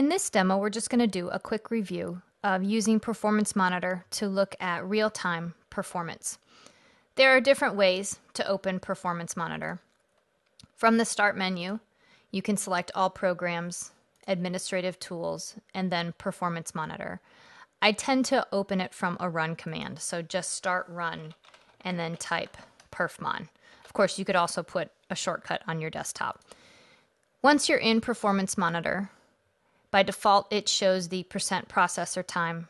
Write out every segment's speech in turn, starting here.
In this demo, we're just going to do a quick review of using Performance Monitor to look at real-time performance. There are different ways to open Performance Monitor. From the Start menu, you can select All Programs, Administrative Tools, and then Performance Monitor. I tend to open it from a run command, so just start run and then type perfmon. Of course, you could also put a shortcut on your desktop. Once you're in Performance Monitor, by default, it shows the percent processor time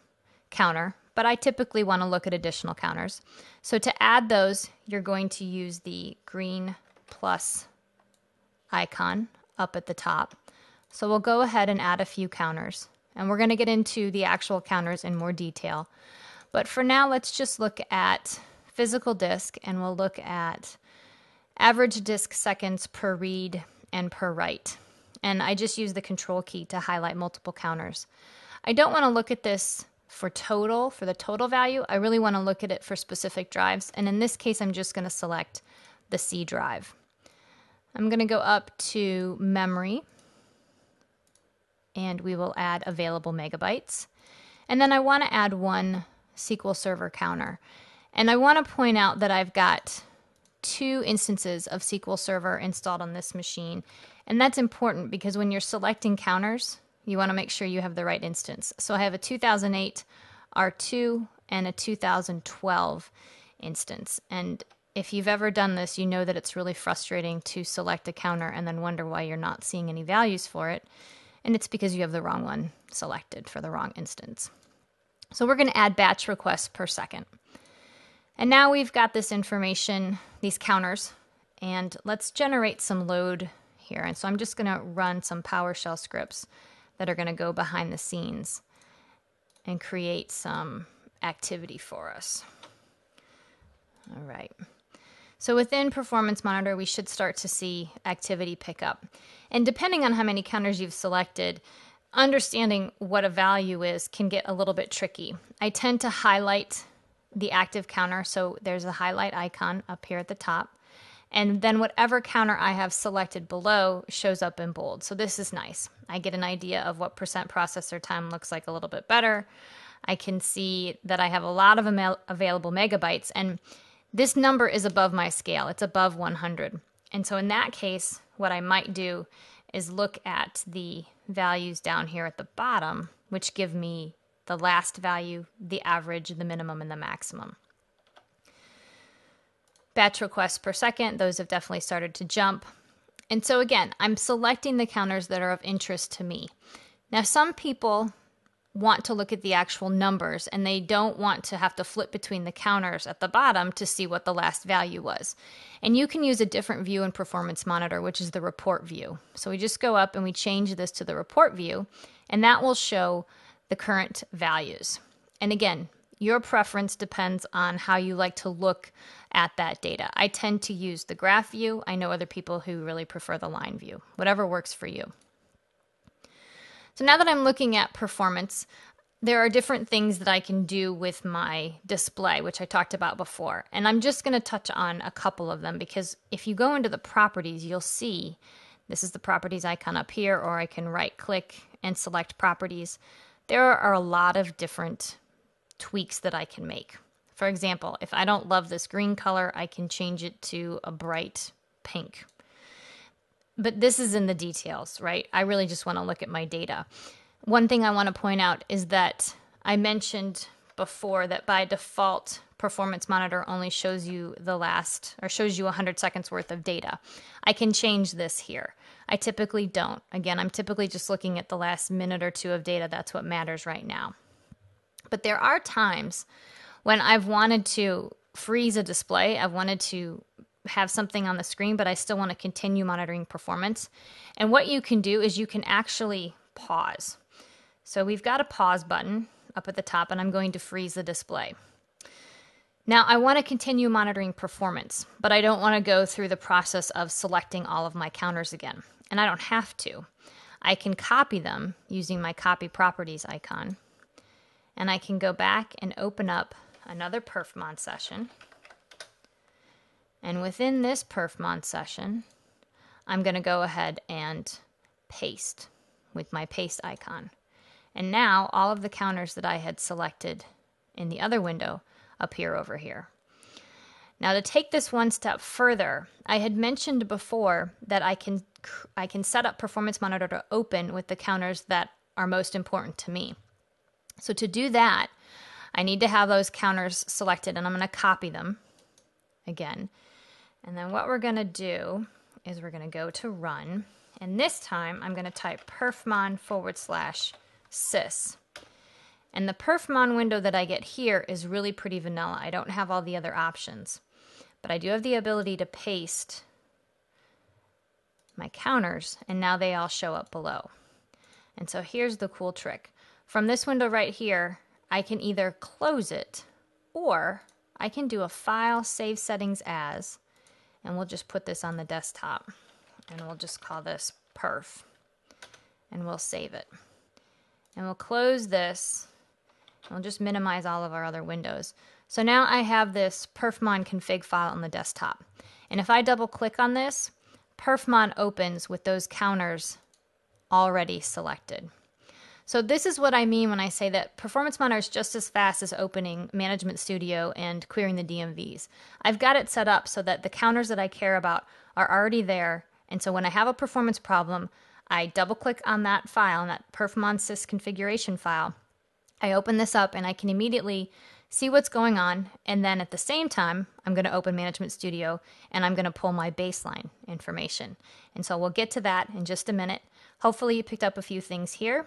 counter, but I typically want to look at additional counters. So to add those, you're going to use the green plus icon up at the top. So we'll go ahead and add a few counters. And we're going to get into the actual counters in more detail. But for now, let's just look at physical disk and we'll look at average disk seconds per read and per write and I just use the control key to highlight multiple counters. I don't want to look at this for total, for the total value. I really want to look at it for specific drives, and in this case, I'm just going to select the C drive. I'm going to go up to memory, and we will add available megabytes. And then I want to add one SQL Server counter. And I want to point out that I've got two instances of SQL Server installed on this machine. And that's important because when you're selecting counters, you want to make sure you have the right instance. So I have a 2008 R2 and a 2012 instance. And if you've ever done this, you know that it's really frustrating to select a counter and then wonder why you're not seeing any values for it. And it's because you have the wrong one selected for the wrong instance. So we're going to add batch requests per second. And now we've got this information, these counters, and let's generate some load here. And so I'm just going to run some PowerShell scripts that are going to go behind the scenes and create some activity for us. All right. So within Performance Monitor, we should start to see activity pick up. And depending on how many counters you've selected, understanding what a value is can get a little bit tricky. I tend to highlight the active counter. So there's a highlight icon up here at the top. And then whatever counter I have selected below shows up in bold. So this is nice. I get an idea of what percent processor time looks like a little bit better. I can see that I have a lot of available megabytes, and this number is above my scale. It's above 100. And so in that case, what I might do is look at the values down here at the bottom, which give me the last value, the average, the minimum, and the maximum. Batch requests per second, those have definitely started to jump. And so again, I'm selecting the counters that are of interest to me. Now, some people want to look at the actual numbers and they don't want to have to flip between the counters at the bottom to see what the last value was. And you can use a different view in Performance Monitor, which is the report view. So we just go up and we change this to the report view, and that will show the current values. And again, your preference depends on how you like to look at that data. I tend to use the graph view. I know other people who really prefer the line view, whatever works for you. So now that I'm looking at performance, there are different things that I can do with my display, which I talked about before. And I'm just going to touch on a couple of them because if you go into the properties, you'll see this is the properties icon up here, or I can right click and select properties there are a lot of different tweaks that I can make. For example, if I don't love this green color, I can change it to a bright pink. But this is in the details, right? I really just want to look at my data. One thing I want to point out is that I mentioned before that by default, Performance Monitor only shows you the last or shows you 100 seconds worth of data. I can change this here. I typically don't. Again, I'm typically just looking at the last minute or two of data. That's what matters right now. But there are times when I've wanted to freeze a display, I've wanted to have something on the screen, but I still want to continue monitoring performance. And what you can do is you can actually pause. So we've got a pause button up at the top, and I'm going to freeze the display. Now, I want to continue monitoring performance, but I don't want to go through the process of selecting all of my counters again and I don't have to. I can copy them using my copy properties icon. And I can go back and open up another perfmon session. And within this perfmon session, I'm going to go ahead and paste. with my paste icon. And now all of the counters that I had selected in the other window appear over here. Now to take this one step further, I had mentioned before that I can I can set up Performance Monitor to open with the counters that are most important to me. So to do that, I need to have those counters selected and I'm going to copy them again. And then what we're going to do is we're going to go to run. And this time I'm going to type perfmon forward slash sys. And the perfmon window that I get here is really pretty vanilla. I don't have all the other options. But I do have the ability to paste my counters, and now they all show up below. And so here's the cool trick. From this window right here, I can either close it or I can do a file save settings as, and we'll just put this on the desktop and we'll just call this perf and we'll save it. And we'll close this. We'll just minimize all of our other windows. So now I have this perfmon config file on the desktop. And if I double click on this, perfmon opens with those counters already selected. So this is what I mean when I say that Performance Monitor is just as fast as opening Management Studio and querying the DMVs. I've got it set up so that the counters that I care about are already there. And so when I have a performance problem, I double click on that file, that perfmon sys configuration file. I open this up and I can immediately see what's going on, and then at the same time, I'm going to open Management Studio and I'm going to pull my baseline information. And so we'll get to that in just a minute. Hopefully, you picked up a few things here.